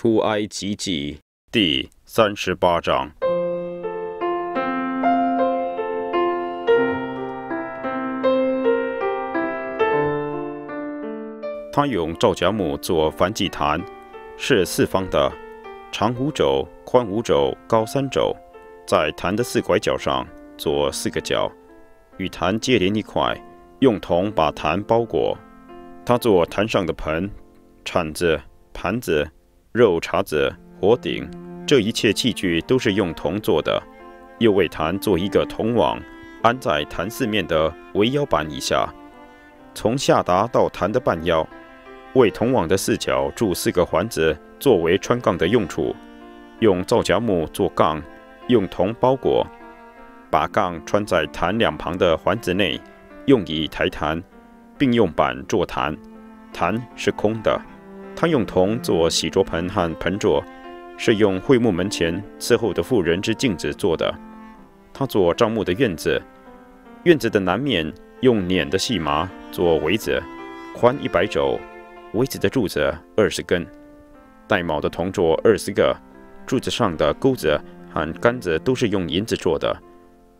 出埃及记第三十八章。他用皂荚木做梵祭坛，是四方的，长五肘，宽五肘，高三肘。在坛的四拐角上做四个角，与坛接连一块，用铜把坛包裹。他做坛上的盆、铲子、盘子、肉叉子、火鼎，这一切器具都是用铜做的。又为坛做一个铜网，安在坛四面的围腰板以下，从下达到坛的半腰。为铜网的四角铸四个环子，作为穿杠的用处。用皂荚木做杠，用铜包裹，把杠穿在坛两旁的环子内，用以抬坛。并用板做坛，坛是空的。他用铜做洗濯盆和盆座，是用会幕门前伺候的妇人之镜子做的。他做帐幕的院子，院子的南面用捻的细麻做围子，宽一百肘，围子的柱子二十根，带卯的铜座二十个，柱子上的钩子和杆子都是用银子做的。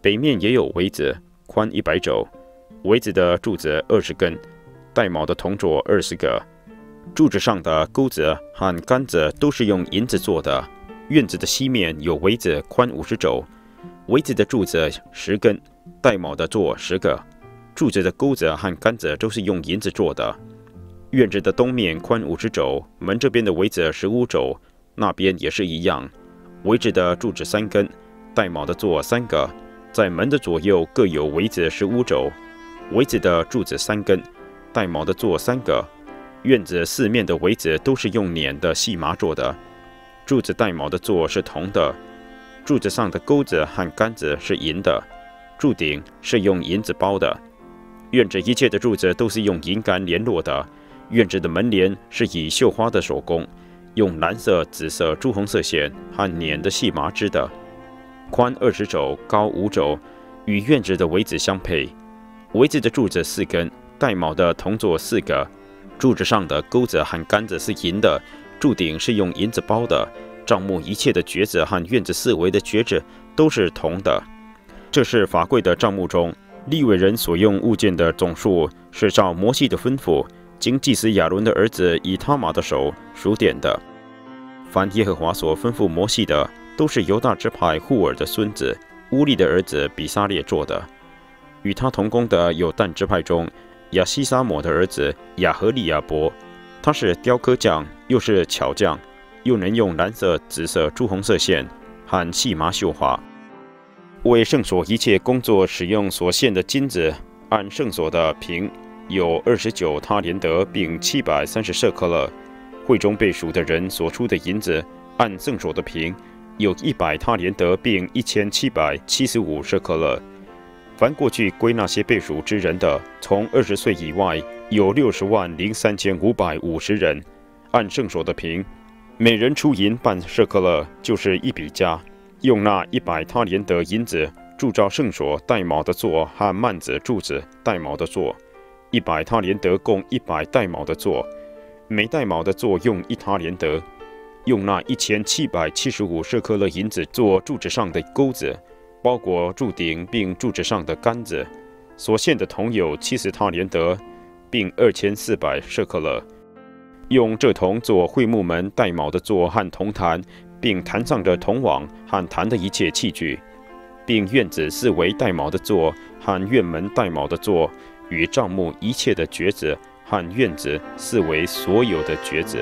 北面也有围子，宽一百肘。围子的柱子二十根，带卯的铜座二十个，柱子上的钩子和杆子都是用银子做的。院子的西面有围子，宽五十肘，围子的柱子十根，带卯的做十个，柱子的钩子和杆子都是用银子做的。院子的东面宽五十肘，门这边的围子十五肘，那边也是一样。围子的柱子三根，带卯的做三个，在门的左右各有围子十五肘。围子的柱子三根，带卯的做三个。院子四面的围子都是用捻的细麻做的。柱子带毛的座是铜的，柱子上的钩子和杆子是银的。柱顶是用银子包的。院子一切的柱子都是用银杆联络的。院子的门帘是以绣花的手工，用蓝色、紫色、朱红色线和捻的细麻织的，宽二十肘，高五肘，与院子的围子相配。围子的柱子四根，带卯的铜座四个，柱子上的钩子和杆子是银的，柱顶是用银子包的。帐幕一切的橛子和院子四围的橛子都是铜的。这是法柜的帐幕中立伟人所用物件的总数，是照摩西的吩咐，经祭司亚伦的儿子以他玛的手数点的。凡耶和华所吩咐摩西的，都是犹大支派户尔的孙子乌利的儿子比撒列做的。与他同工的有但支派中亚西沙摩的儿子亚和利亚伯，他是雕刻匠，又是巧匠，又能用蓝色、紫色、朱红色线和细麻绣花。为圣所一切工作使用所献的金子，按圣所的平有二十九他连德，并七百三十舍克勒。会中被赎的人所出的银子，按圣所的平有一百他连德，并一千七百七十五舍克勒。凡过去归那些被赎之人的，从二十岁以外有六十万零三千五百五十人，按圣所的平，每人出银半舍克勒，就是一笔加。用那一百他连德银子铸造圣所带卯的座和幔子柱子带卯的座，一百他连德共一百带卯的座，每带卯的座用一他连德。用那一千七百七十五舍克勒银子做柱子上的钩子。包裹柱顶并柱子上的杆子，所献的铜有七十塔连德，并二千四百舍克勒。用这铜做会木门带卯的座和铜坛，并坛上的铜网和坛的一切器具，并院子四围带卯的座和院门带卯的座，与帐幕一切的橛子和院子四围所有的橛子。